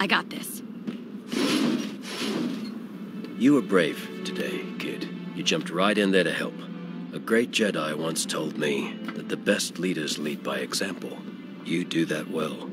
I got this. You were brave today, kid. You jumped right in there to help. A great Jedi once told me that the best leaders lead by example. You do that well.